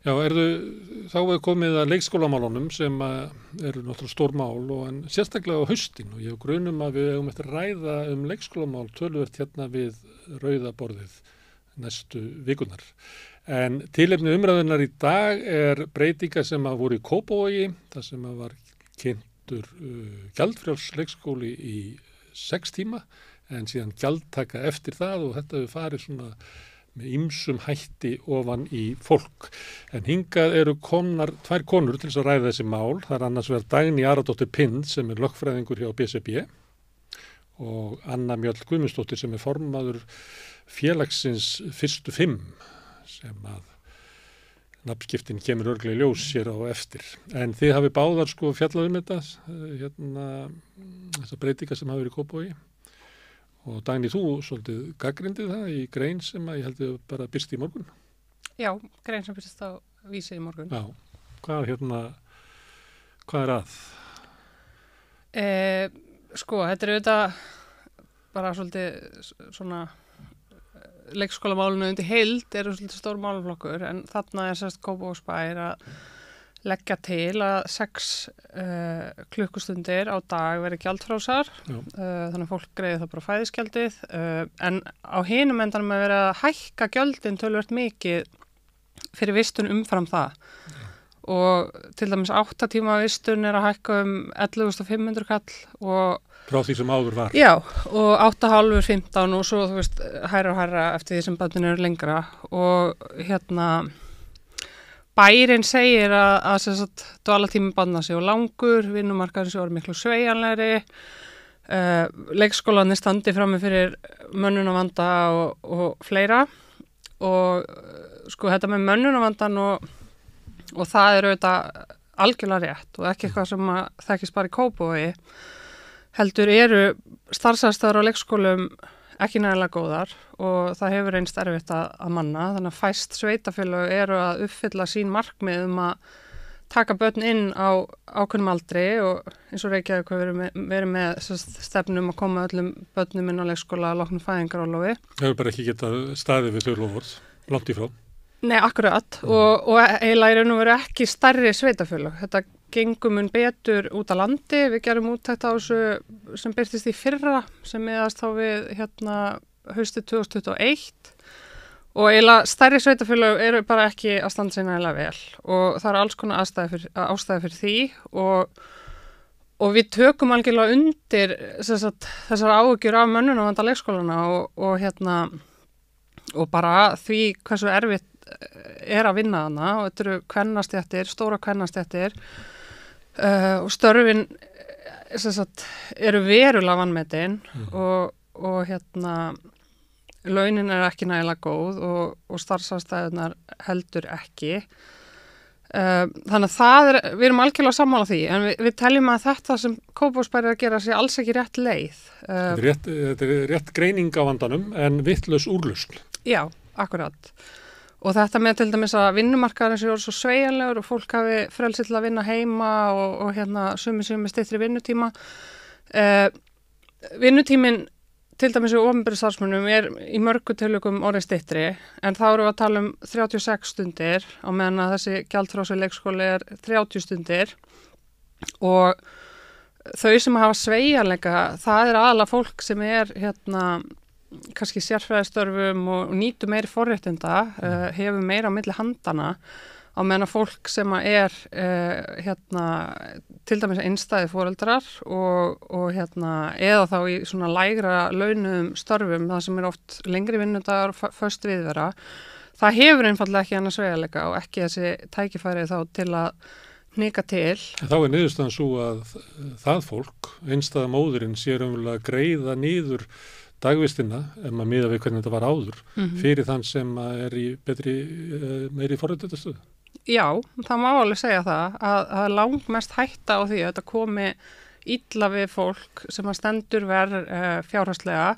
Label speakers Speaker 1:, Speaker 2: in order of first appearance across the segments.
Speaker 1: Já, erðu, þá er komið að leikskólamálunum sem að eru náttúrulega stór mál og en sérstaklega á haustin og ég hef grunum að við hefum eftir ræða um leikskólamál tölvert hérna við rauðaborðið næstu vikunar. En tilefni umræðunar í dag er breytinga sem að voru í Kópavogi, það sem að var kynntur uh, gjaldfrjáls leikskóli í sex tíma en síðan gjaldtaka eftir það og þetta hefur farið svona með ymsum hætti ofan í fólk. En hingað eru komnar tvær konur til þess að ræða þessi mál. Það er annars verið Dagni Aradóttir Pind sem er lögfræðingur hjá BCB og Anna Mjöld Guðmundsdóttir sem er formaður félagsins fyrstu fimm sem að nafnskiptin kemur örglega ljós sér á eftir. En þið hafi báðar sko fjallað um þetta, hérna, þessa breytinga sem hafi verið kópói og Dagni, þú svolítið gaggrindið það í grein sem að ég held að bara byrst í morgun.
Speaker 2: Já, grein sem byrst á vísi í morgun.
Speaker 1: Já, hvað, hérna, hvað er að?
Speaker 2: Eh, sko, þetta er auðvitað bara svolítið svona leikskólamálinu undir heild eru svolítið stór máluflokkur en þarna er sérst Kópavóksbær að leggja til að sex uh, klukkustundir á dag veri gjaldfrásar uh, þannig að fólk greiði það bara fæðiskjaldið uh, en á hinum endanum að vera að hækka gjaldin tölvört mikið fyrir vistun umfram það. Já. og til dæmis 8 tíma vistun er að hækka um 11.500 kall og
Speaker 1: Frá því sem áður var.
Speaker 2: Já, og 8,5, 15 og svo, þú veist, hæra og hæra eftir því sem bætun eru lengra. Og hérna bærin segir að, að, að dvalatími banna og langur, vinnumarkaðin sem voru miklu sveianleiri, uh, leikskólanir standi fram með fyrir mönnunavanda og, og fleira. Og sko þetta með mönnunavandan og, og það eru auðvitað algjörlega rétt og ekki eitthvað sem þekkist bara í kópói heldur eru starfsæðstöðar á leikskólum ekki nægilega góðar og það hefur einst erfitt að, að manna þannig að fæst sveitafélög eru að uppfylla sín markmið um að taka börn inn á ákveðnum aldri og eins og Reykjavík hefur verið með, verið með stefnum að koma öllum börnum inn á leikskóla að loknum fæðingarólofi.
Speaker 1: Það hefur bara ekki getað staðið við þau lofvort, langt í frá.
Speaker 2: Nei, akkurat mm. og, og eiginlega er nú verið ekki starri sveitafélög. Þetta gengum mun betur út á landi. Við gerum úttækt á þessu sem byrtist í fyrra sem meðast þá við hérna haustið 2021 og eiginlega stærri sveitafélög eru bara ekki að standa sér nægilega vel. Og það eru alls konar fyrir, ástæði fyrir því. Og, og við tökum algjörlega undir sagt, þessar áhugjur af mönnun og vanda leikskóluna og, og hérna og bara því hversu erfitt er að vinna hana og þetta eru kvennastjættir, stóra kvennastjættir uh, og störfin sagt, eru verulega vannmetinn mm. og, og hérna launin er ekki nægilega góð og, og starfsafstæðunar heldur ekki. Uh, þannig að það er við erum algjörlega sammála því en við, við teljum að þetta sem Kópásbæri er að gera sé alls ekki rétt leið.
Speaker 1: Uh, þetta, er rétt, þetta er rétt greining á vandanum en vittlus úrlust
Speaker 2: Já, akkurat og þetta með til dæmis að vinnumarkaðarins eru svo sveianlegur og fólk hafi frelsill að vinna heima og, og hérna sumi sumi stittri vinnutíma. Uh, vinnutímin til dæmis í ofinbjörnstarfsmunum er í mörgu tilökum orðið stittri en þá eru við að tala um 36 stundir á meðan að þessi gjaldfrási leikskóli er 30 stundir. Og þau sem hafa sveianleika það er aðala fólk sem er hérna kannski sérfræðistörfum og nýtu meiri forréttinda uh, hefur meira á milli handana á meðan að fólk sem er uh, hérna, til dæmis einstæði fóreldrar og, og hérna, eða þá í svona lægra launum störfum, það sem er oft lengri vinnudagar og först viðvera það hefur einfallega ekki annars vegalega og ekki þessi tækifæri þá til að nýka til.
Speaker 1: Þá er niðurstaðan svo að það fólk, einstæða móðurinn sér umvel að greiða nýður dagvistina, ef maður miða við hvernig þetta var áður, mm -hmm. fyrir þann sem er í betri, eh, meiri forrættastöðu.
Speaker 2: Já, það má alveg segja það að það er langt mest hætta á því að þetta komi illa við fólk sem að stendur verð eh, fjárhastlega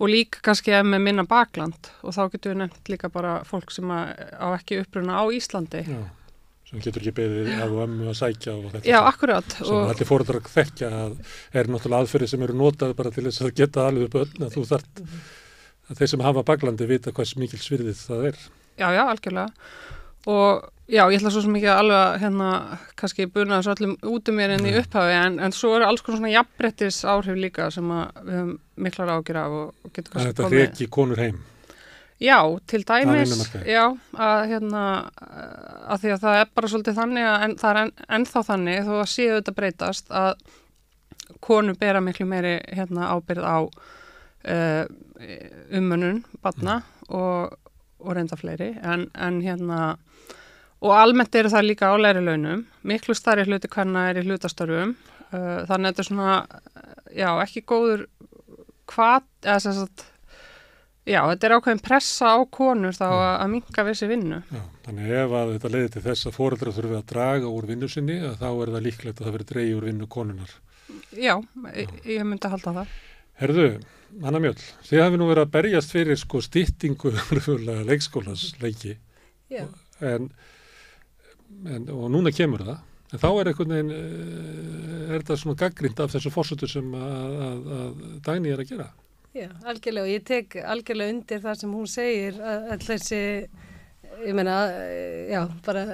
Speaker 2: og líka kannski með minna bakland og þá getur við nefnt líka bara fólk sem á ekki uppruna á Íslandi.
Speaker 1: Já, sem getur ekki beðið af og ömmu að sækja og þetta.
Speaker 2: Já, akkurat.
Speaker 1: Sem og... allir fóröldar að þekkja að er náttúrulega aðferði sem eru notað bara til þess að geta alveg upp öll að þú þart að þeir sem hafa baklandi vita hvað mikil svirðið það er.
Speaker 2: Já, já, algjörlega og Já, ég ætla svo ekki að alveg hérna kannski buna þessu öllum út um mér en í upphafi en, en svo eru alls konar svona jafnbrettis áhrif líka sem við höfum miklar ágjur af og, getur kannski
Speaker 1: þetta reki konur heim.
Speaker 2: Já, til dæmis, já, að hérna, að því að það er bara svolítið þannig að en, það er en, ennþá þannig þó að séu þetta breytast að konur bera miklu meiri hérna ábyrð á uh, umönnun batna og, og reynda fleiri en, en hérna og almennt eru það líka á læri launum miklu starri hluti hvernig er í hlutastörfum uh, þannig að þetta er svona já, ekki góður hvað, eða sem sagt Já, þetta er ákveðin pressa á konur þá að, að minka við sér vinnu.
Speaker 1: Já, þannig ef að þetta leiði til þess að foreldrar þurfi að draga úr vinnu sinni, þá er það líklegt að það verið dreigi úr vinnu konunar.
Speaker 2: Já, ég, ég myndi að halda það.
Speaker 1: Herðu, Anna Mjöll, þið hafi nú verið að berjast fyrir sko stýttingu leikskólasleiki
Speaker 3: Já.
Speaker 1: en, en, og núna kemur það. En þá er einhvern veginn, eh, er þetta svona gaggrind af þessu fórsötu sem að, að, að Dagný er að gera?
Speaker 3: Já, algjörlega. Og ég tek algjörlega undir það sem hún segir að þessi, ég meina, já, bara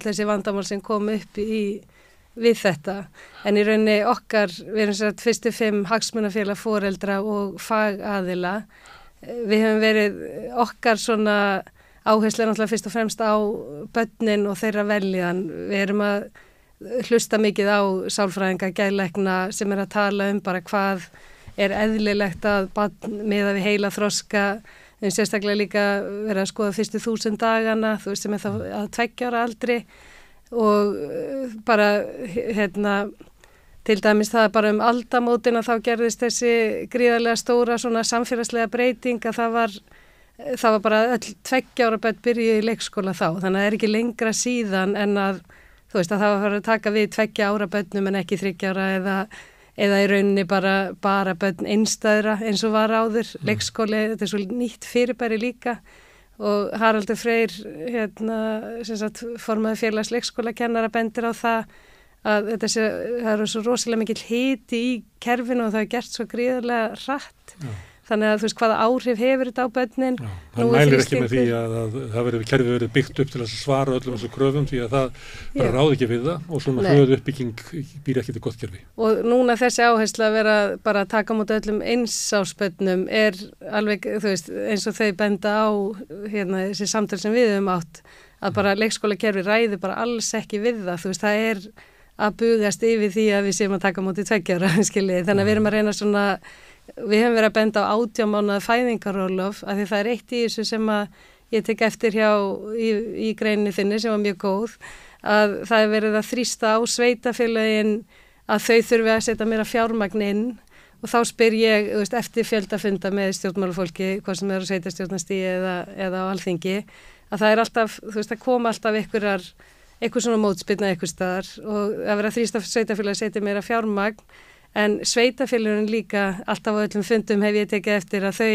Speaker 3: þessi vandamál sem kom upp í við þetta. En í rauninni okkar, við erum sér að fyrstu fimm hagsmunafélag foreldra og fagaðila. Við hefum verið okkar svona áherslu er náttúrulega fyrst og fremst á börnin og þeirra veljan við erum að hlusta mikið á sálfræðinga gæleikna sem er að tala um bara hvað er eðlilegt að með að við heila þroska en sérstaklega líka vera að skoða fyrstu þúsund dagana þú veist sem er það að tveggjára aldri. Og uh, bara hérna til dæmis það bara um aldamótina þá gerðist þessi gríðarlega stóra svona samfélagslega breyting að það var það var bara öll tveggjára börn byrjuði í leikskóla þá. Þannig að það er ekki lengra síðan en að þú veist að það var að taka við tveggja ára börnum en ekki þryggjára eða eða í rauninni bara, bara börn einstæðra eins og var áður, leikskóli, þetta er svo nýtt fyrirbæri líka og Haraldur Freyr, hérna, sem sagt, formaði félags leikskóla kennara bendir á það að þetta sé, það eru svo rosalega mikill hiti í kerfinu og það er gert svo gríðarlega rætt.
Speaker 1: Já.
Speaker 3: Þannig að þú veist hvaða áhrif hefur þetta á börnin.
Speaker 1: Já,
Speaker 3: er
Speaker 1: mælir ekki með því að, að það verið kerfið verið byggt upp til að svara öllum þessu kröfum því að það bara
Speaker 3: Já.
Speaker 1: ráði ekki við það og svona hlöðu uppbygging býr ekki til gott kerfi.
Speaker 3: Og núna þessi áherslu að vera bara að taka mútið öllum einsásbönnum er alveg, þú veist, eins og þau benda á hérna þessi samtöl sem við höfum átt að bara leikskóla kerfi ræði bara alls ekki við það, þú veist, það er að bugast yfir því að við séum að taka mútið tveggjára, skiljið, þannig að við erum að reyna svona, við hefum verið að benda á átjámánaða fæðingarólof, af því það er eitt í þessu sem að ég tek eftir hjá í, í greininni þinni sem var mjög góð, að það er verið að þrýsta á sveitafélagin að þau þurfi að setja meira fjármagn inn. Og þá spyr ég veist, eftir fjöldafunda með stjórnmálafólki hvað sem er að setja stjórnastíði eða, eða á alþingi að það er alltaf, þú veist, að koma alltaf einhverjar, einhver svona mótspilna einhver staðar og að vera þrýsta sveitafélag að setja meira fjármagn en sveitafélagin líka alltaf á öllum fundum hef ég tekið eftir að þau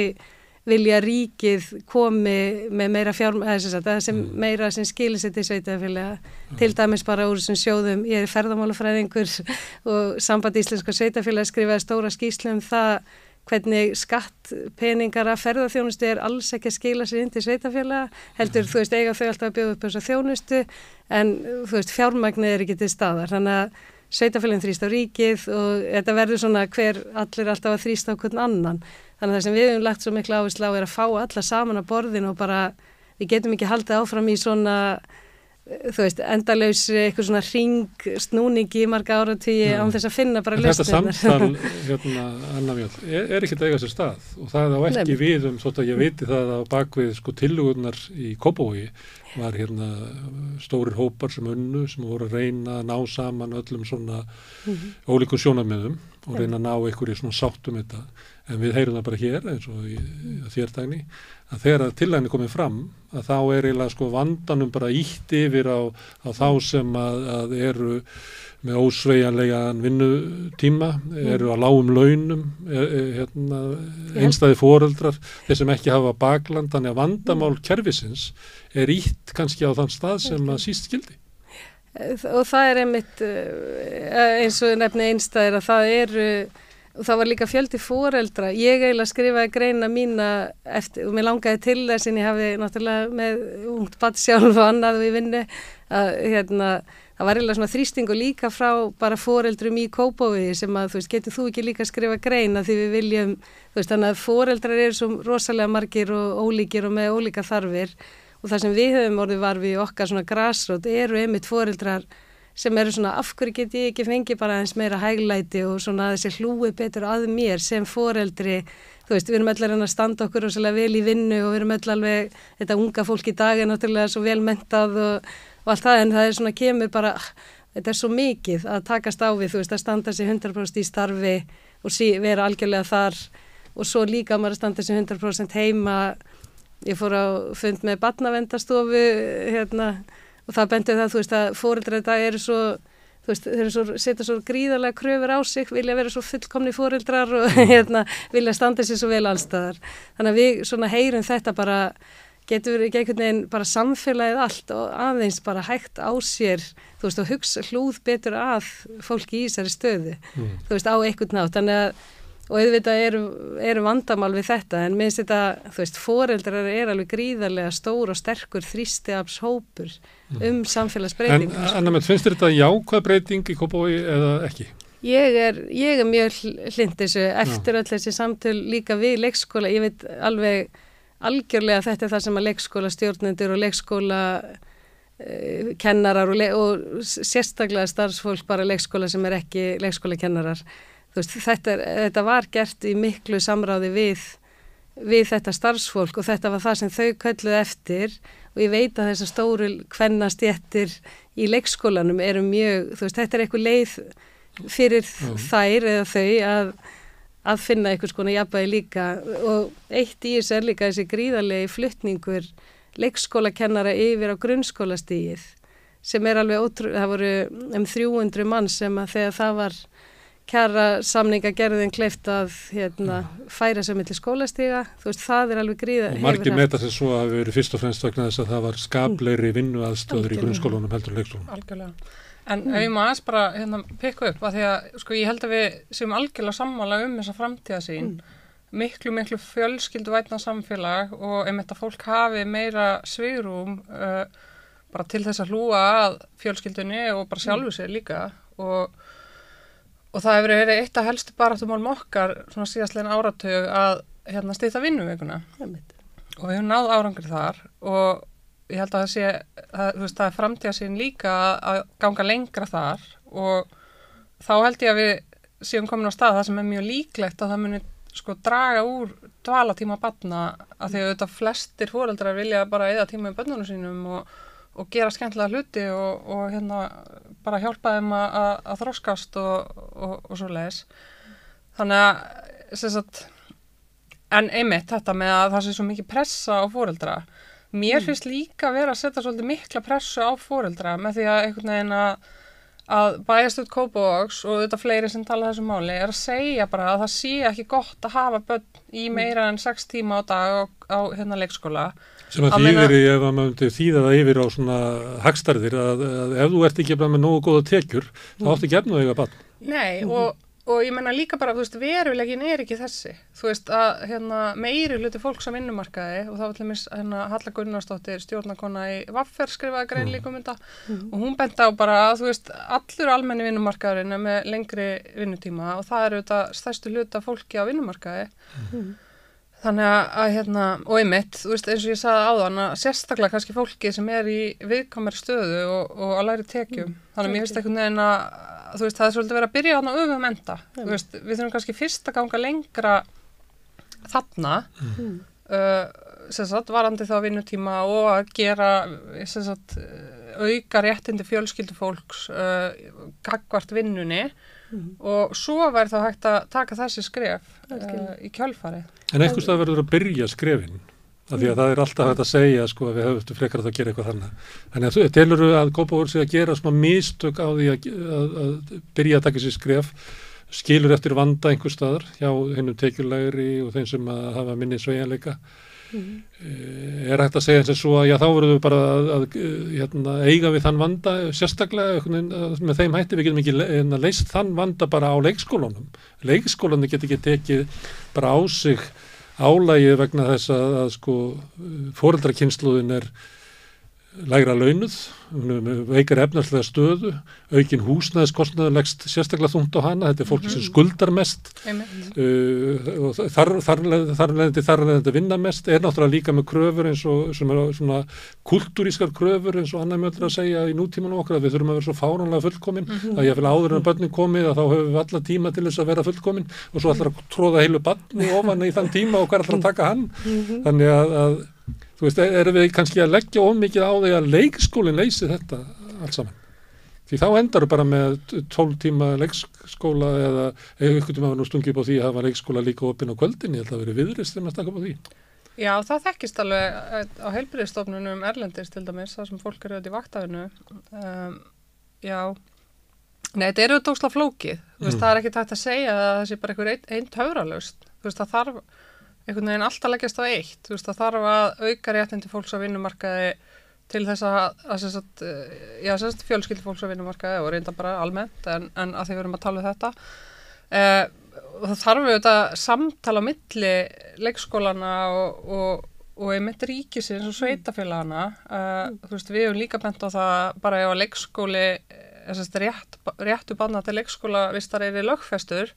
Speaker 3: vilja ríkið komi með meira sem sagt, það sem meira sem skilir sér til sveitafélaga til dæmis bara úr þessum sjóðum, ég er ferðamálafræðingur og samband íslenska sveitafélag skrifaði stóra skýslu um það hvernig skattpeningar að ferðarþjónustu er alls ekki að skila sér inn til sveitafélaga, heldur þú veist eiga þau alltaf að bjóða upp þessa þjónustu en þú veist fjármagnið er ekki til staðar. Þannig að sveitafélagin þrýst á ríkið og þetta verður svona hver allir alltaf að þrýst á hvern annan þannig að það sem við hefum lagt svo miklu áherslu á er að fá alla saman á borðin og bara við getum ekki haldið áfram í svona þú veist, endalaus eitthvað svona ring snúningi í marga áratvíi
Speaker 1: Já.
Speaker 3: án þess að finna bara
Speaker 1: En þetta samtal, hérna, Anna Mjöld, er, er ekki að eiga sér stað og það á ekki
Speaker 3: Nei.
Speaker 1: við um, að ég viti það að á bakvið sko tillögurnar í Kópavogi var hérna stórir hópar sem unnu sem voru að reyna að ná saman öllum svona
Speaker 3: Mhm.
Speaker 1: ólíkum sjónarmiðum og reyna að ná einhverju svona sáttum þetta en við heyrum það bara hér eins og í, þér dæni að þegar að tillægni komið fram að þá er eiginlega sko vandanum bara ítt yfir á, á þá sem að, að eru með ósveigjanlegan vinnutíma, eru á lágum launum, er, er, hérna, einstæði foreldrar, þeir sem ekki hafa bakland, þannig að vandamál kerfisins er ítt kannski á þann stað sem að síst skildi.
Speaker 3: og það er einmitt eh, eins og nefni einstæðir að það eru og það var líka fjöldi fóreldra ég eiginlega skrifaði greina mína eftir, og mér langaði til þess en ég hafi náttúrulega með ungt batt sjálf og annað og ég vinni að hérna, það var eiginlega svona þrýstingu líka frá bara foreldrum í kópói sem að þú veist, getur þú ekki líka að skrifa greina því við viljum, þú veist, þannig að foreldrar eru svo rosalega margir og ólíkir og með ólíka þarfir. Og það sem við höfum orðið var við okkar svona græsrót eru einmitt foreldrar sem eru svona af hverju get ég ekki fengi bara eins meira hæglæti og svona að þessi hlúi betur að mér sem foreldri? Þú veist, við erum öll að standa okkur og svolítið vel í vinnu og við erum alveg þetta unga fólk í dag er náttúrulega svo vel mentað og, og allt það en það er svona kemur bara, þetta er svo mikið að takast á við, þú veist, að standa sér 100% í starfi og sí, vera algjörlega þar og svo líka maður að standa sér 100% heima. Ég fór á fund með badnavendastofu hérna og það bendur það, þú veist, að fóreldra þetta eru svo þú veist, þeir eru svo, setja svo gríðarlega kröfur á sig, vilja vera svo fullkomni fóreldrar og mm. hérna, vilja standa sér svo vel allstaðar. Þannig að við svona heyrum þetta bara, getur verið ekki einhvern veginn bara samfélagið allt og aðeins bara hægt á sér, þú veist, og hugsa hlúð betur að fólki í þessari stöðu, mm. þú veist, á einhvern nátt. Þannig að og auðvitað eru, eru vandamál við þetta en minnst þetta, þú veist, foreldrar er alveg gríðarlega stór og sterkur þrýstiaps hópur mm. um samfélagsbreyting.
Speaker 1: En Anna, með finnst þetta jákvæð breyting í Kópavói eða ekki?
Speaker 3: Ég er, ég er mjög hlind þessu eftir öll þessi samtöl líka við leikskóla, ég veit alveg algjörlega þetta er það sem að leikskóla stjórnendur og leikskóla uh, kennarar og, og sérstaklega starfsfólk bara leikskóla sem er ekki leikskóla kennarar veist, þetta, þetta var gert í miklu samráði við, við þetta starfsfólk og þetta var það sem þau kölluð eftir og ég veit að þessar stóru kvennastjættir í leikskólanum eru mjög, þú veist, þetta er eitthvað leið fyrir mm. þær eða þau að, að finna eitthvað skona jafnvægi líka og eitt í þessu er líka þessi gríðarlegi fluttningur leikskólakennara yfir á grunnskólastígið sem er alveg ótrúið, það voru um 300 mann sem að þegar það var kjara samninga gerðin kleift að hérna, færa sem millir skólastíga þú veist það er alveg gríða
Speaker 1: og margir meta sér svo að það hefur verið fyrst og fremst vegna þess að það var skapleiri mm. vinnu aðstöður í grunnskólunum heldur leikskólunum
Speaker 2: Algjörlega, en mm. ef ég maður bara hérna, pikka upp að því að sko ég held að við séum algjörlega sammála um þessa framtíðasín mm. miklu miklu fjölskyldu vætna samfélag og ef þetta fólk hafi meira svigrum uh, bara til þess að hlúa að fjölskyldunni og bara sjálfu sér líka og og það hefur verið eitt af helstu baráttumálum okkar svona síðastlegin áratög að hérna stýta vinnuveikuna og við höfum náð árangur þar og ég held að það sé það, veist, það er framtíða sín líka að ganga lengra þar og þá held ég að við séum komin á stað það sem er mjög líklegt að það munir sko draga úr dvalatíma batna að því að auðvitað flestir fóreldrar vilja bara eða tíma í bönnunum sínum og og gera skemmtilega hluti og, og hérna bara hjálpa þeim að, að þróskast og, og, og svo leiðis þannig að sagt, en einmitt þetta með að það sé svo mikið pressa á fóreldra mér mm. finnst líka að vera að setja svolítið mikla pressu á fóreldra með því að einhvern veginn að að bæjast út kópavóks og þetta fleiri sem tala þessu máli er að segja bara að það sé ekki gott að hafa börn í mm. meira en 6 tíma á dag á, á hérna leikskóla
Speaker 1: sem að þýðir í ef að maður þýða það yfir á svona hagstarðir að, að ef þú ert ekki með nógu góða tekjur þá áttu ekki efnu þegar bann
Speaker 2: Nei mm -hmm. og, og ég menna líka bara þú veist verulegin er ekki þessi. Þú veist að hérna, meiri hluti fólks á vinnumarkaði og þá til mis hérna, Halla Gunnarsdóttir stjórnarkona í Vaffer skrifaði grein líka um þetta mm. Og hún benda á bara að þú veist allur almenni vinnumarkaðurinn er með lengri vinnutíma og það eru þetta stærstu hluta fólki á vinnumarkaði. Mm. Þannig að, að hérna, og einmitt, þú veist, eins og ég sagði áðan að sérstaklega kannski fólki sem er í viðkomari stöðu og, og að læri tekjum. Mm, Þannig að mér finnst einhvern veginn að, þú veist, það er svolítið verið að byrja á þannig öfum enda. Mm. Þú veist, við þurfum kannski fyrst að ganga lengra þarna, mm. uh, sem sagt, varandi þá vinnutíma og að gera, sem sagt, auka réttindi fjölskyldu fólks, uh, gagvart vinnunni mm. og svo væri þá hægt að taka þessi skref uh, í kjálfari.
Speaker 1: En einhvers það verður að byrja skrefin af því að mm. það er alltaf hægt að segja sko að við höfum frekar að það gera eitthvað þannig. Þannig að telur þú að Gópavór sé að gera smá mistök á því að, að, að byrja að taka sér skref skilur eftir vanda einhver staðar hjá hennum tekjulegri og þeim sem að hafa minni sveianleika Mm. Er hægt að segja og svo að já þá verðum við bara að, að hérna, eiga við þann vanda sérstaklega með þeim hætti við getum ekki hérna, leist þann vanda bara á leikskólunum. Leikskólunni get ekki tekið bara á sig álægi vegna þess að, að sko fóreldrakynsluðin er lægra launuð, veikar efnarslega stöðu, aukin húsnæðiskostnaður leggst sérstaklega þungt á hana, þetta er fólki sem skuldar mest uh, og þar, þar, þar leðandi þar leðandi að vinna mest, er náttúrulega líka með kröfur eins og svona kultúrískar kröfur eins og annar mjöldur að segja í nútímanum okkar að við þurfum að vera svo fáránlega fullkomin mm -hmm. að ég fylg áður en börnin komið að þá höfum við alla tíma til þess að vera fullkomin og svo ætlar að tróða heilu barni ofan í þann tíma og hver ætlar að taka hann -hmm. þannig að, að Þú veist, erum við kannski að leggja ómikið á því að leikskólinn leysi þetta allt saman? Því þá endar bara með 12 tíma leikskóla eða eitthvað tíma var nú stungið bá því að var leikskóla líka opinn á kvöldin, ég held að verið viðrist þegar maður stakka bá því.
Speaker 2: Já, það þekkist alveg á heilbyrðistofnunum Erlendis til dæmis, það sem fólk eru auðvitað í vaktafinu. Um, já, nei, þetta eru dóksla flókið, mm. veist, það er ekki tægt að segja að það sé bara einhver einn ein veist, það þarf einhvern veginn alltaf leggjast á eitt, þú veist, það þarf að auka réttindi fólks á vinnumarkaði til þess að, að sagt, já, sagt, fjölskyldi fólks á vinnumarkaði og reynda bara almennt en, en að því við erum að tala um þetta. Eh, það þarf auðvitað samtala á milli leikskólana og, og, og einmitt ríkisins og sveitafélagana eh, þú veist, við hefum líka bent á það bara ef að leikskóli eh, rétt, réttu banna til leikskóla vistar í lögfestur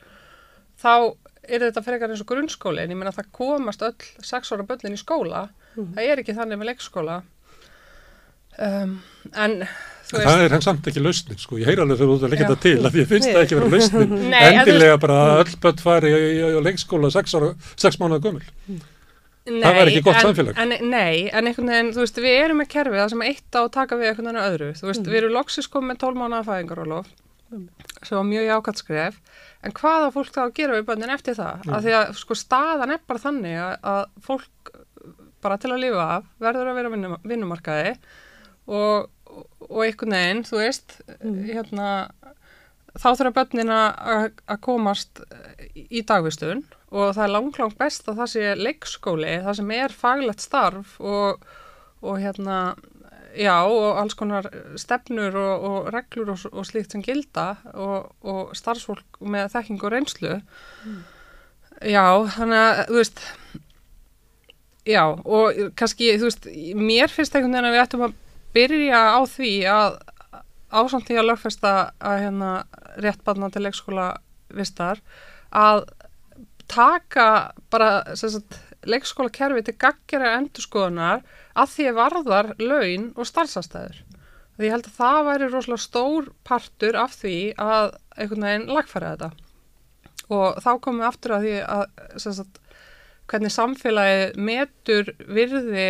Speaker 2: þá er þetta frekar eins og grunnskóli en ég menna að það komast öll sex ára börnin í skóla. Mm. það er ekki þannig með leikskóla. Um, en
Speaker 1: Það veist, er henn samt ekki lausnin sko, ég heyr alveg þegar þú ert að leggja þetta til að ég finnst það ekki verið lausnin, Nei, endilega bara að öll börn fari í leikskóla sex, ára, sex mánuða gömul. Nei, það var ekki gott en, samfélag.
Speaker 2: en, Nei, en einhvern veginn, þú veist, við erum með kerfið það sem eitt á að taka við einhvern veginn öðru. Þú veist, mm. við erum loksis komið með 12 mánuða fæðingarólof mm. Sem var mjög jákvæmt skref En hvað á fólk þá að gera við bönnin eftir það? Mm. Af því að sko staðan er bara þannig að, að fólk bara til að lifa af verður að vera vinnum, vinnumarkaði og, og einhvern veginn, þú veist, mm. hérna, þá þurfa bönnin að komast í dagvistun og það er langklang best að það sé leikskóli, það sem er faglegt starf og, og hérna Já og alls konar stefnur og, og reglur og, og slíkt sem gilda og, og starfsfólk með þekking og reynslu. Mm. Já, þannig að, þú veist, já og kannski, þú veist, mér finnst einhvern veginn að við ættum að byrja á því að ásamt því að lögfesta að hérna réttbarna til leikskóla vistar að taka bara, sem sagt, leikskóla kerfi til gaggjara endurskoðunar að því að varðar laun og starfsastæður. Því ég held að það væri rosalega stór partur af því að einhvern veginn lagfæra þetta. Og þá komum við aftur að því að sagt, hvernig samfélagi metur virði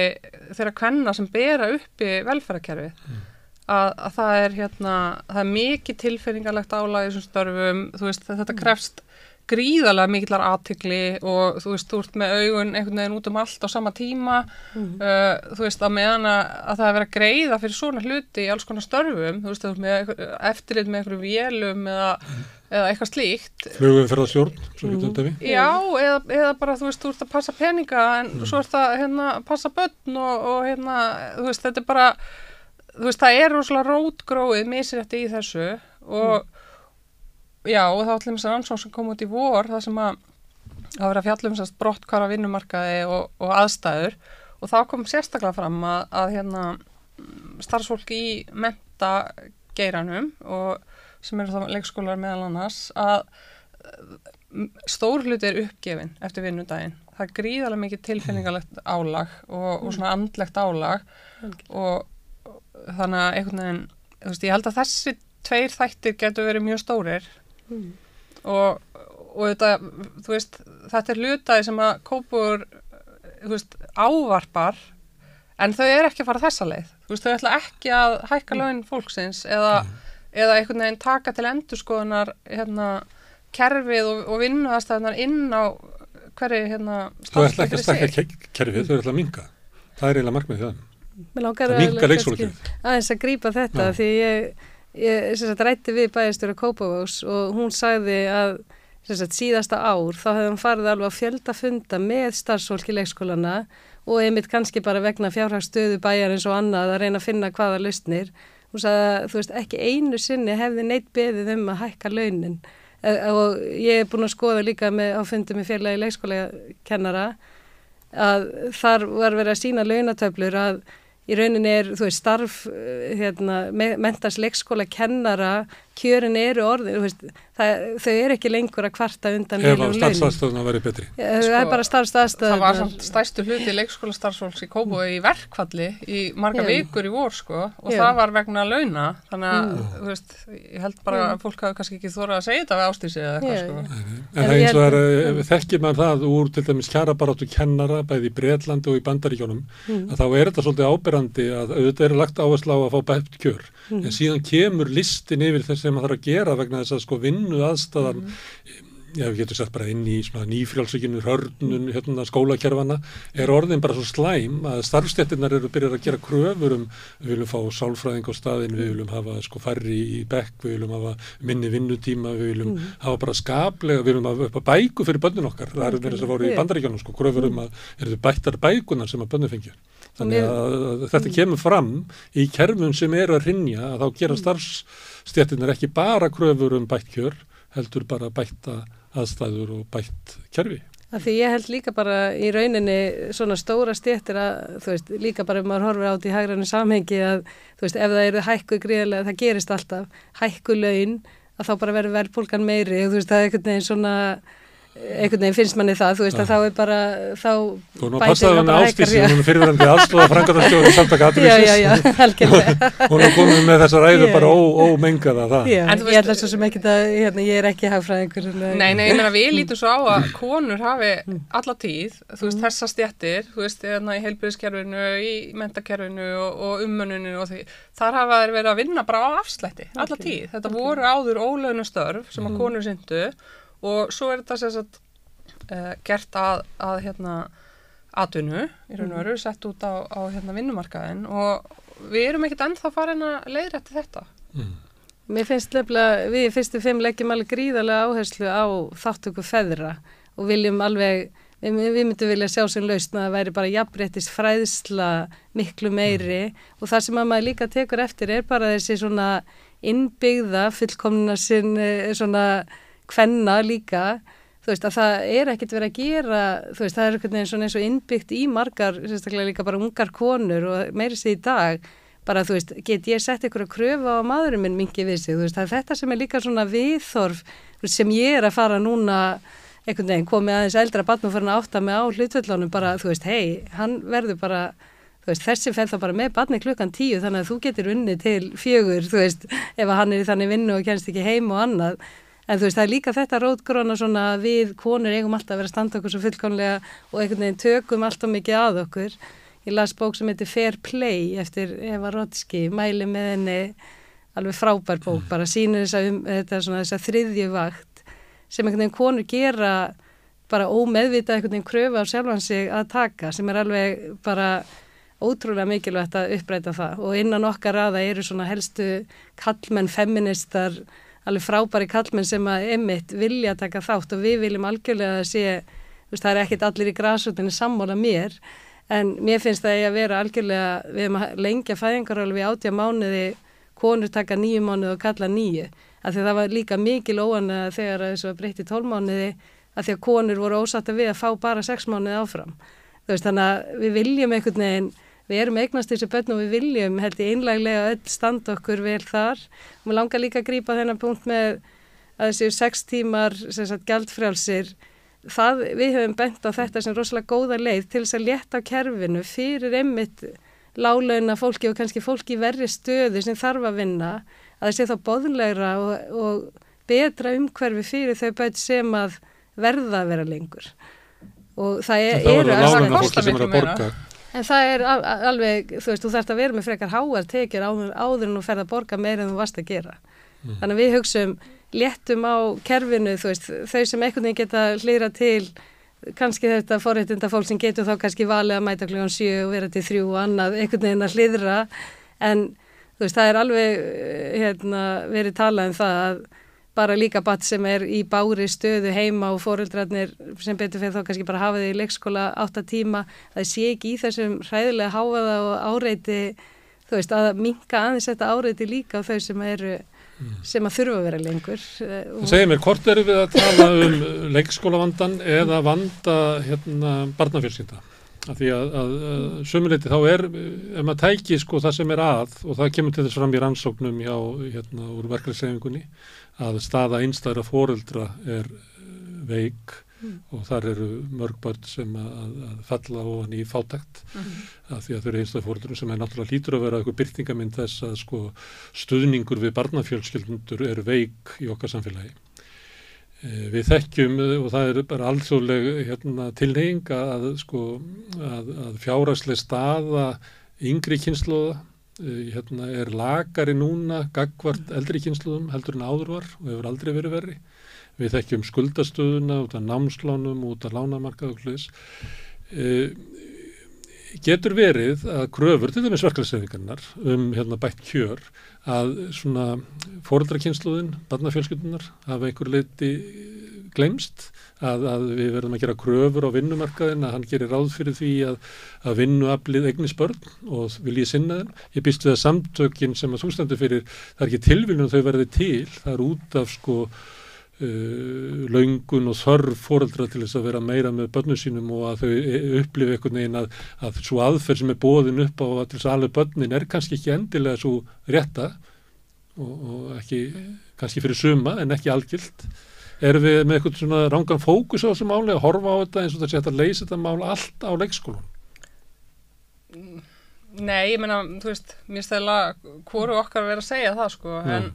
Speaker 2: þeirra kvenna sem bera uppi velferðarkerfið. Mm. Að, að það er hérna, það er mikið tilfinningarlegt álæg í þessum störfum, þú veist þetta mm. krefst gríðarlega mikillar aðtikli og þú veist, þú ert með augun einhvern veginn út um allt á sama tíma. Mm. uh, þú veist, að meðan að það er verið að greiða fyrir svona hluti í alls konar störfum, þú veist, með, eftirlit með einhverju vélum eða, eða eitthvað slíkt.
Speaker 1: Flugum fyrir að sjórn, svo getur þetta við.
Speaker 2: Já, eða, eða bara, þú veist, þú ert að passa peninga en mm. svo ert að hérna, passa börn og, og hérna, þú veist, þetta er bara þú veist, það er rosalega rótgróið misrætti í þessu og mm já og þá ætlum þess að ansvón sem kom út í vor það sem að það verið að fjallum sérst brottkvara vinnumarkaði og, og aðstæður. Og þá kom sérstaklega fram að, að hérna starfsfólk í mentageiranum og sem eru þá leikskólar meðal annars að stór hluti er uppgefin eftir vinnudaginn. Það er gríðarlega mikið tilfinningalegt álag og, og svona andlegt álag. Og, og þannig að einhvern veginn, þú veist, ég held að þessi tveir þættir getur verið mjög stórir mm. og, og þetta, þú veist, þetta er hlutaði sem að kópur, þú veist, ávarpar en þau er ekki að fara þessa leið, þú veist, þau ætla ekki að hækka mm. lögin fólksins eða, mm. eða einhvern veginn taka til endurskoðunar hérna kerfið og, og vinnuðastæðunar inn á hverju hérna
Speaker 1: Þú ætla ekki að stakka kerfið, þau ætla að minga það er eiginlega markmið þjóðan að minga leikskólakerfið
Speaker 3: aðeins að grípa þetta Já. því ég ég sagt, rætti við bæjastöru Kópavós og hún sagði að sagt, síðasta ár þá hefðum farið alveg að fjölda funda með starfsfólki leikskólana og einmitt kannski bara vegna fjárhagstöðu bæjarins og annað að reyna að finna hvaða lausnir. Hún sagði að þú veist ekki einu sinni hefði neitt beðið um að hækka launin e, og ég hef búin að skoða líka með áfundum í félagi leikskóla kennara að þar var verið að sína launatöflur að í rauninni er, þú veist, starf eh, hérna, mentars leikskóla kennara, kjörin eru orðin veist, það, þau eru ekki lengur að kvarta undan
Speaker 1: ef að starfstafstöðuna verið betri
Speaker 3: sko, það er bara starfstafstöðuna
Speaker 2: það var samt stæstu hluti leikskóla starfsfólks í Kóbo í verkvalli í marga Já. vikur í vor sko og Já. það var vegna launa þannig að mm. þú veist, ég held bara mm. að fólk hafi kannski ekki þóra að segja þetta við ástísi eða eitthvað sko
Speaker 1: en það eins og er, þekkir maður það úr til dæmis kjara barátu kennara bæði í Breitlandi og í Bandaríkjónum mm. að þá er þetta svolítið áberandi að auðvitað er lagt áherslu á að fá bætt kjör mm. en síðan kemur listin yfir þess sem maður þarf að gera vegna þess að sko vinnu aðstæðan mm. Já, við getum sett bara inn í nýfrjálsvíkinu, hörnun, hérna, skólakerfana, er orðin bara svo slæm að starfstettinnar eru byrjað að gera kröfur um, við viljum fá sálfræðing á staðin, við viljum hafa sko færri í bekk, við viljum hafa minni vinnutíma, við viljum mm. hafa bara skaplega, við viljum hafa bæku fyrir börnun okkar, það eru verið sem voru í bandaríkjónum sko, kröfur um að, er þetta bættar bækunar sem að börnun fengja. Þannig að, að þetta kemur fram í kerfum sem eru að rinja að þá gera starfstettinnar ekki bara kröfur um bækkjör, heldur bara bætta aðstæður og bætt kerfi.
Speaker 3: Það því ég held líka bara í rauninni svona stóra stjættir að þú veist líka bara ef maður horfir átt í hægrannu samhengi að þú veist ef það eru hækku gríðilega það gerist alltaf hækku laun að þá bara verður verðbólkan meiri þú veist það er einhvern veginn svona einhvern veginn finnst manni það, þú veist að þá er bara þá
Speaker 1: Þú nú passaði hann ástísi, hún er fyrirverandi aðstofa frangatastjóri samtaka aðrýsins
Speaker 3: Já, já, já, helgjörlega
Speaker 1: Hún er komið með þessa ræðu bara ómengaða það.
Speaker 3: Já, en ég að svo sem ekki það, hérna, ég er ekki hagfræðingur
Speaker 2: Nei, nei, ég meina við lítum svo á að konur hafi mm. alla tíð, þú veist, mm. þessa stjættir þú veist, hérna í heilbyrðiskerfinu í mentakerfinu og, og umönunu og því, þar hafa þeir verið að vinna bara á afslætti, alla tíð, þetta voru áður ólögnustörf sem að mm. konur syndu og svo er þetta sagt, uh, gert að, að hérna, atvinnu í raun og veru, sett út á, á hérna, vinnumarkaðin og við erum ekkert ennþá farin að leiðra eftir þetta. Mm.
Speaker 3: Mér finnst lefnilega, við fyrstu fimm leggjum alveg gríðarlega áherslu á þáttöku feðra og viljum alveg, við, við myndum vilja sjá sem lausna að það væri bara jafnbrettis fræðsla miklu meiri mm. og það sem að maður líka tekur eftir er bara þessi svona innbyggða fullkomna sinn eh, svona hvenna líka þú veist að það er ekkert verið að gera þú veist það er ekkert eins og innbyggt í margar, sérstaklega líka bara ungar konur og meiri sig í dag bara þú veist, get ég sett ykkur að kröfa á maðurinn minn mingi við sig, þú veist, það er þetta sem er líka svona viðþorf sem ég er að fara núna einhvern veginn komið aðeins eldra batnum fyrir að átta mig á hlutvöldlónum bara, þú veist, hei, hann verður bara veist, þessi fer þá bara með batni klukkan tíu þannig að þú getur unni til fjögur, veist, ef hann er í þannig vinnu og kennst ekki heim og annað En þú veist, það er líka þetta rótgróna svona við konur eigum alltaf að vera að standa okkur svo fullkonlega og einhvern veginn tökum alltaf mikið að okkur. Ég las bók sem heitir Fair Play eftir Eva Rodski, mæli með henni alveg frábær bók, mm. bara sínir þess að um, þetta svona þess að þriðju vakt sem einhvern veginn konur gera bara ómeðvita einhvern veginn kröfu á sjálfan sig að taka sem er alveg bara ótrúlega mikilvægt að uppræta það og innan okkar aða eru svona helstu kallmenn feministar alveg frábæri kallmenn sem að emitt vilja taka þátt og við viljum algjörlega að sé, veist, það er ekkit allir í græsutinu sammála mér en mér finnst það að vera algjörlega, við hefum að lengja fæðingar alveg átja mánuði, konur taka nýju mánuði og kalla nýju, af því það var líka mikil óan þegar þessu var breytt í tólmánuði, af því að konur voru ósatt að við að fá bara sex mánuði áfram. Þú veist, þannig að við viljum einhvern veginn við erum eignast þessu börn og við viljum held ég einlæglega öll standa okkur vel þar. Og við langar líka að grípa þennan punkt með að þessu sex tímar gældfrjálsir það við höfum bent á þetta sem rosalega góða leið til þess að leta á kerfinu fyrir einmitt lálauna fólki og kannski fólki verri stöðu sem þarf að vinna að það sé þá boðlegra og, og betra umhverfi fyrir þau börn sem að verða að vera lengur. Og það er,
Speaker 1: það eru að það kostar miklu meira
Speaker 3: En það er alveg, þú veist, þú þarfst að vera með frekar háar tekjur áður, áður en þú ferð að borga meira en þú varst að gera. Mm. Þannig að við hugsaum, léttum á kerfinu, þú veist, þau sem einhvern veginn geta hlýra til, kannski þetta forréttinda fólk sem getur þá kannski valið að mæta kljóðan 7 og vera til 3 og annað, einhvern veginn að hlýðra, en þú veist, það er alveg, hérna, verið talað um það að bara líka batt sem er í bári stöðu heima og fóröldrarnir sem betur fyrir þá kannski bara hafa þið í leikskóla átta tíma, það sé ekki í þessum hræðilega háaða og áreiti þú veist, að minka aðeins þetta áreiti líka á þau sem eru mm. sem að þurfa að vera lengur
Speaker 1: Það segir mér, hvort eru við að tala um leikskólavandan eða vanda hérna barnafjölskynda Af því að, að, að sömuleyti þá er, ef maður tæki sko það sem er að og það kemur til þess fram í rannsóknum hjá hérna úr verkefliðsefingunni að staða einstæðra foreldra er eh, veik og þar eru mörg börn sem að, að falla ofan í fátækt. Af því að þau eru einstæðra foreldrum sem er náttúrulega lítur að vera eitthvað byrtingamind þess að sko stuðningur við barnafjölskyldur er veik í okkar samfélagi. Eh, Við þekkjum eh, og það er bara alþjóðleg hérna, tilneying að, sko, að, að fjárhagsleg staða yngri kynsluða hérna, er lagari núna gagvart eldri kynsluðum heldur en áður var og hefur aldrei verið verri. Við þekkjum skuldastöðuna út af námslánum, út af lánamarkað og hlutis. E, getur verið að kröfur til dæmis verkefliðsefingarnar um hérna, bætt kjör að svona fóreldrakynsluðin, barnafjölskyldunar hafa einhver leiti glemst að, að við verðum að gera kröfur á vinnumarkaðin að hann gerir ráð fyrir því að, að vinnuaflið eignis börn og viljið sinna þeim. Ég býst við að samtökin sem að þú stendur fyrir, það er ekki tilvílun þau verði til, það er út af sko Uh, laungun og þörf fóreldra til þess að vera meira með börnum sínum og að þau upplifi einhvern veginn að, að svo aðferð sem er bóðin upp á til þess að alveg börnin er kannski ekki endilega svo rétta og, og ekki kannski fyrir suma en ekki algilt erum við með eitthvað svona rángan fókus á þessu máli að horfa á þetta eins og það sé að leysa þetta mál allt á leikskólun
Speaker 2: Nei, ég meina, þú veist, mér stæla hvoru okkar að vera að segja það sko,
Speaker 1: Já.
Speaker 2: en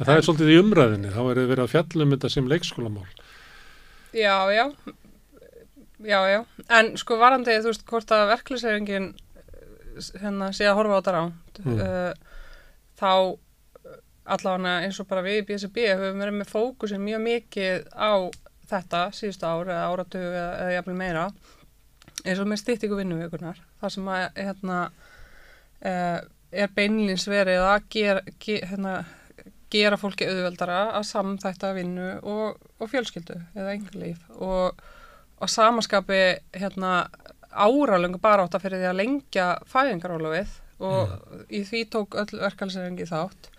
Speaker 1: Það er svolítið í umræðinni, þá er verið að fjallum þetta sem leikskólamál.
Speaker 2: Já, já, já, já, en sko varandi, þú veist, hvort að verklisefingin hérna sé að horfa á þetta ránt,
Speaker 1: Mm.
Speaker 2: uh, þá allavega eins og bara við í BSB höfum verið með fókusin mjög mikið á þetta síðustu ár eða áratug eða, jafnvel meira. Eins og með styttingu vinnuvíkunar þar sem að hérna uh, er beinlins verið að gera, ge, hérna, gera fólki auðveldara að samþætta vinnu og, og fjölskyldu eða englíf og á samaskapi hérna áralöngu bara átt að fyrir því að lengja fæðingarólofið og í því tók öll verkalseringi þátt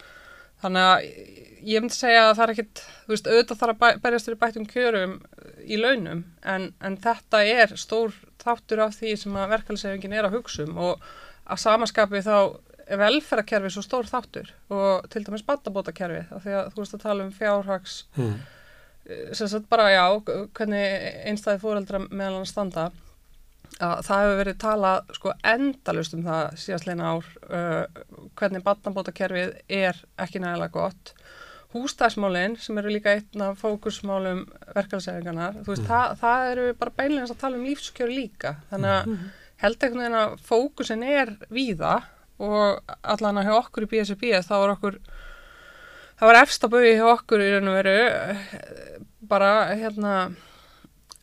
Speaker 2: þannig að ég myndi segja að það er ekkit, þú veist, auðvitað þarf að berjast fyrir bættum kjörum í launum en, en þetta er stór þáttur af því sem að verkalseringin er að hugsa um og að samaskapi þá er velferðarkerfi svo stór þáttur og til dæmis batabótakerfi af því að þú veist að tala um fjárhags
Speaker 1: Mm.
Speaker 2: sem sagt bara já, hvernig einstæði fóreldra meðal hann standa að það hefur verið talað sko endalust um það síðastleina ár uh, hvernig batnabótakerfið er ekki nægilega gott. Hústæðsmálin sem eru líka einn af fókusmálum verkefælsæfingarnar, þú veist, það, það eru bara beinlega að tala um lífskjör líka. Þannig að held einhvern veginn að fókusin er víða og allan að hjá okkur í BSB þá var okkur það var efst að bauði hjá okkur í raun og veru eh, bara hérna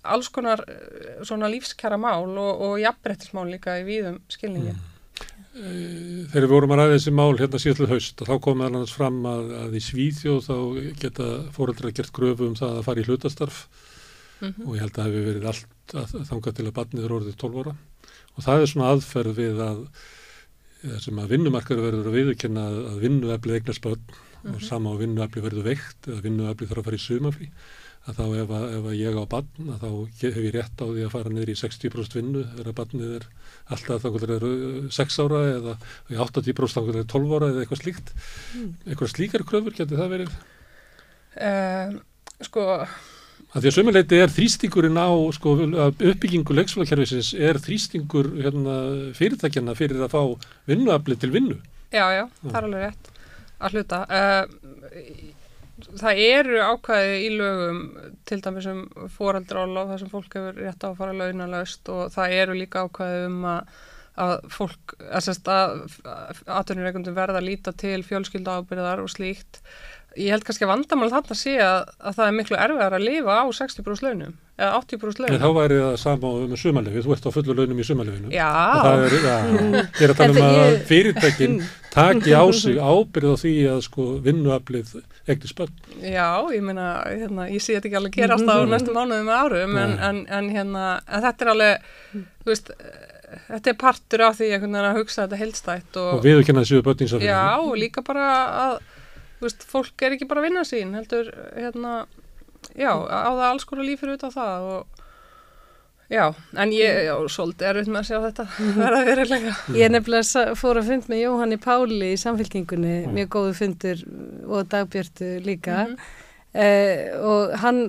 Speaker 2: alls konar eh, svona lífskjara mál og, og jafnbrettismál líka í víðum skilningi.
Speaker 1: Þegar við vorum að ræða þessi mál hérna síðallið haust og þá kom meðal annars fram að, að í Svíþjóð þá geta fóreldrar gert gröfu um það að fara í hlutastarf.
Speaker 2: Mhm.
Speaker 1: og ég held að það hefur verið allt að, þangað til að barnið er orðið 12 ára. Og það er svona aðferð við að það sem að vinnumarkar verður að viðurkenna að, vinnueflið eignast börn. Og sama á vinnueflið verður veikt eða vinnueflið þarf að fara í sumafrí að þá ef, að, ef að ég á barn að þá ge- hef ég rétt á því að fara niður í 60% vinnu þegar barnið er alltaf þá er 6 ára eða í 80% þá er 12 ára eða eitthvað slíkt. Eitthvað slíkar kröfur getur það verið?
Speaker 2: Uh, sko,
Speaker 1: að því að sömuleiti er þrýstingurinn á sko, að uppbyggingu leikskólakerfisins er þrýstingur hérna, fyrirtækjana fyrir að fá vinnuafli til vinnu.
Speaker 2: Já, já, það er alveg rétt að hluta. Uh, það eru ákvæði í lögum til dæmis um fóraldrálof þar sem fólk hefur rétt á að fara launalaust og það eru líka ákvæði um að að fólk, að sérst að atvinnureikundum verða að líta til fjölskylda ábyrðar og slíkt. Ég held kannski að vandamál þarna sé að, að það er miklu erfiðar að lifa á 60% launum eða 80%
Speaker 1: en
Speaker 2: launum
Speaker 1: þá væri það sama með sumalifið, þú ert á fullu launum í sumalifinu
Speaker 2: Já,
Speaker 1: það er, ja, ég er að tala um að
Speaker 3: ég-
Speaker 1: fyrirtækin taki á sig ábyrð á því að sko vinnuaflið eignist börn.
Speaker 2: Já, ég meina, hérna, ég sé þetta ekki alveg gerast á næstu mánuðum og árum, en, en, en hérna, en þetta er alveg, þú veist, þetta er partur af því að hugsa þetta heildstætt
Speaker 1: og
Speaker 2: og,
Speaker 1: viðurkenna þessu börn í samfélaginu
Speaker 2: já, og líka bara að, þú veist, fólk er ekki bara að vinna sín, heldur, hérna, já, á það alls konar líf fyrir utan það og, Já, en ég, já, svolítið er auðvitað með að sjá þetta verða verulega.
Speaker 3: Ég nefnilega fór að fund með Jóhanni Páli í samfélkingunni, mjög góðu fundur og dagbjörtu líka. Eh, og hann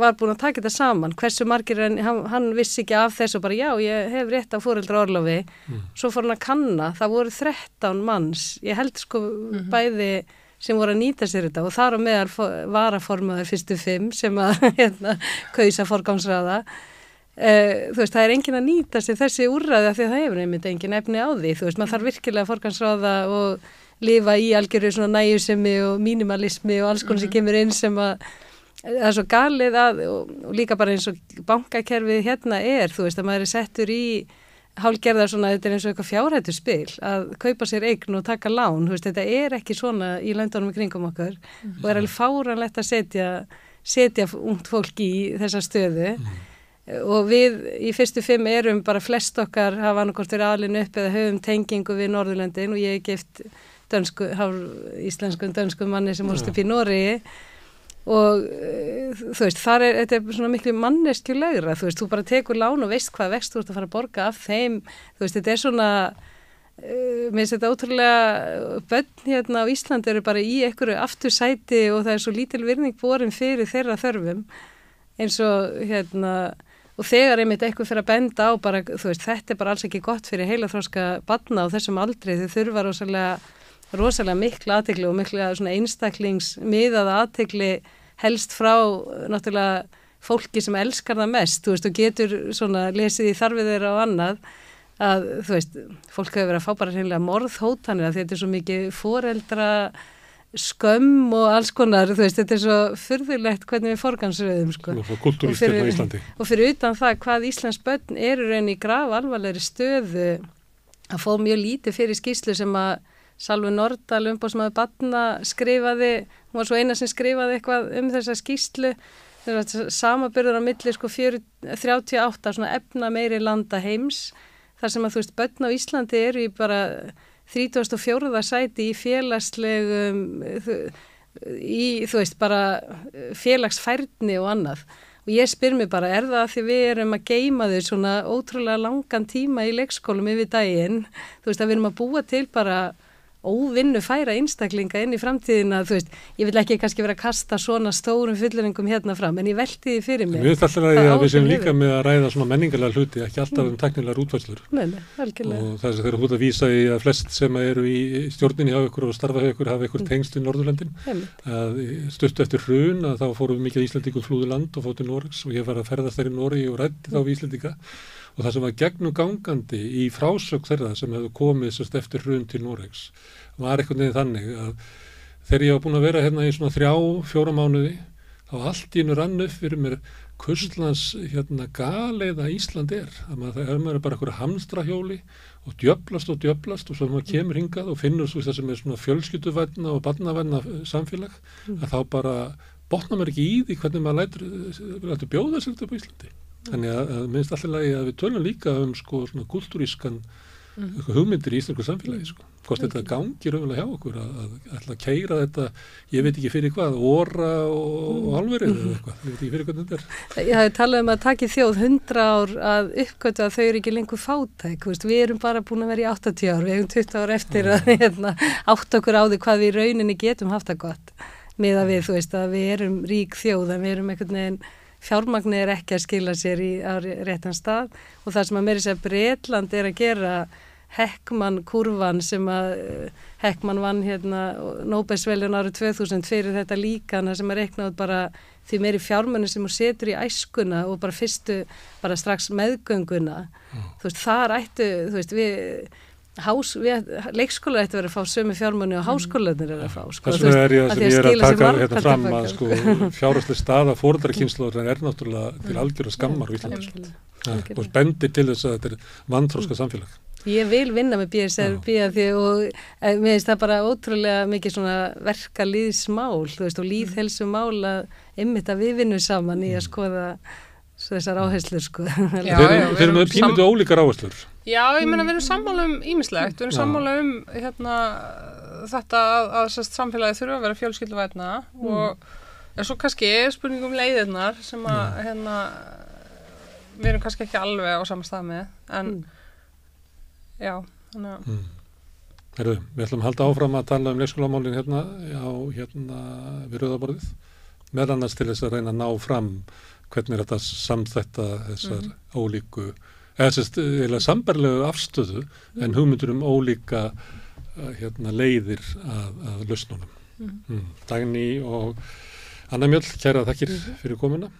Speaker 3: var búin að taka þetta saman, hversu margir en hann, hann vissi ekki af þessu og bara já, ég hef rétt á fóreldra orlofi svo fór hann að kanna, það voru 13 manns, ég held sko bæði sem voru að nýta sér þetta. Og þar á meðal varaformaður fyrstu fimm sem að hérna, kausa forgámsraða Uh, þú veist, það er engin að nýta sér þessi úrræði af því að það hefur einmitt engin efni á því, þú veist, maður þarf virkilega að forgansráða og lifa í algjöru svona næjusemi og mínimalismi og alls konar sem kemur inn sem að það er svo galið að og, og líka bara eins og bankakerfið hérna er, þú veist, að maður er settur í hálgerðar svona, þetta er eins og eitthvað fjárhættu spil, að kaupa sér eign og taka lán, veist, þetta er ekki svona í löndunum í kringum okkar og er alveg fáranlegt að setja setja ungt fólk í þessa stöðu. Og við í fyrstu fimm erum bara flest okkar hafa annarkort verið alinu upp eða höfum tengingu við Norðurlöndin og ég er gift dönsku, íslenskum dönskum manni sem múst upp í Noregi og eh, þú veist, þar er þetta er svona miklu manneskjulegra, þú veist, þú bara tekur lán og veist hvað vext þú ert að fara að borga af þeim, þú veist, þetta er svona uh, mér finnst þetta ótrúlega bönn hérna á Íslandi eru bara í einhverju aftursæti og það er svo lítil virðing borin fyrir þeirra þörfum. Eins og hérna og þegar einmitt eitthvað fyrir að benda á bara, þú veist, þetta er bara alls ekki gott fyrir heila þróska batna á þessum aldrei þau þurfa rosalega, rosalega mikla aðtegli og mikla svona einstaklingsmiðaða aðtegli helst frá náttúrulega fólki sem elskar það mest, þú veist, og getur svona lesið í þarfið þeirra og annað að, þú veist, fólk hefur verið að fá bara hreinlega morðhótanir að þetta er svo mikið foreldra skömm og alls konar, þú veist, þetta er svo fyrðulegt hvernig við forgansröðum, sko.
Speaker 1: Íslandi.
Speaker 3: Og fyrir utan það hvað Íslands börn eru reyni í graf alvarlegri stöðu að fá mjög lítið fyrir skýslu sem að Salvi Nordal umbóðsmaður Batna skrifaði, hún var svo eina sem skrifaði eitthvað um þessa skýslu samabyrður á milli sko 4, 38 svona efna meiri landa heims þar sem að þú veist börn á Íslandi eru í bara 34. sæti í félagslegum í þú veist bara félagsfærni og annað og ég spyr mér bara er það að því við erum að geima þau svona ótrúlega langan tíma í leikskólum yfir daginn þú veist að við erum að búa til bara óvinnu færa einstaklinga inn í framtíðina, þú veist, ég vil ekki kannski vera að kasta svona stórum fulleringum hérna fram, en ég velti því fyrir. Mér
Speaker 1: finnst alltaf að, að við sem líka með að ræða svona menningarlega hluti, ekki alltaf um teknilegar útvæðslur. Og það þess að þeirra hútt að vísa í að flest sem eru í stjórninni hafa ykkur og starfa ykkur hafa ykkur tengst við Norðurlöndin. Að stuttu eftir hrun að þá fórum við mikið Íslandíkum flúðu land og fótið Norgs og ég var að ferðast þær í Norgi og rætti þá Íslandíka og það sem var gegnum gangandi í frásög þeirra sem hefðu komið sérst eftir hrun til Noregs var eitthvað nefnir þannig að þegar ég var búin að vera hérna í svona þrjá, fjóra mánuði þá allt í hennu rann upp fyrir mér kurslands hérna galeiða Ísland er. Að maður, það er maður bara eitthvað hamstrahjóli og djöblast og djöblast og svo maður kemur hingað og finnur svo það sem er svona fjölskyttuvætna og barnavætna samfélag að þá bara botna mér ekki í því hvernig maður lætur, lætur bjóða sér þetta på Íslandi Þannig að, að minnst alltaf lagi að við tölum líka um sko svona kultúrískan mm. hugmyndir í Íslandsku samfélagi sko. Hvort þetta gangir auðvitað hjá okkur að, að, að að keira þetta, ég veit ekki fyrir hvað, óra og, og alverið eða eitthvað, ég veit ekki fyrir hvað þetta er.
Speaker 3: Ég hafi talað um að taki þjóð hundra ár að uppgötu að þau eru ekki lengur fátæk, veist, við erum bara búin að vera í 80 ár, við hefum 20 ár eftir að hérna, átt okkur á því hvað við í rauninni getum haft það gott. Með að við, þú veist, að við erum rík þjóð, að við erum einhvern veginn fjármagnir er ekki að skila sér í réttan stað og það sem að meiri sér Breitland er að gera Heckmann kurvan sem að Heckmann vann hérna Nóbelsveljun árið 2000 fyrir þetta líkana sem að rekna út bara því meiri fjármennu sem hún setur í æskuna og bara fyrstu, bara strax meðgönguna mm. þú veist, þar ættu þú veist, við Hás, við, leikskólar ætti að vera að fá sömu fjármunni og háskólanir er að fá
Speaker 1: sko, þess vegna er ég að, ég er að taka hérna fram að sko, fjárhastlega staða fóröldarkynslu er náttúrulega til algjör að skammar í Íslandi og bendir til þess að þetta er vantróska samfélag.
Speaker 3: Ég vil vinna með BSRB því og e, mér finnst það bara ótrúlega mikið svona verka líðsmál veist, og líðhelsumál að ymmit að við vinnum saman í að skoða þessar áherslur sko.
Speaker 1: Þeir eru með pínutu ólíkar áherslur.
Speaker 2: Já, ég menna við erum sammála um ímislegt, við erum sammála um hérna, þetta að, að sérst, samfélagi þurfa að vera fjölskylduvætna mm. og svo kannski spurningum leiðirnar sem að hérna, við erum kannski ekki alveg á sama stað með, en
Speaker 3: Mm.
Speaker 2: já, þannig að
Speaker 1: Mm. Herðu, við ætlum að halda áfram að tala um leikskólamálin hérna á hérna við rauðaborðið með annars til þess að reyna að ná fram hvernig er þetta samþætta þessar ólíku eða sérst eða sambarlegu afstöðu en hugmyndur um ólíka uh, hérna leiðir að, að lausnunum. Mm. Dagný og Anna Mjöll, kæra þakkir fyrir komuna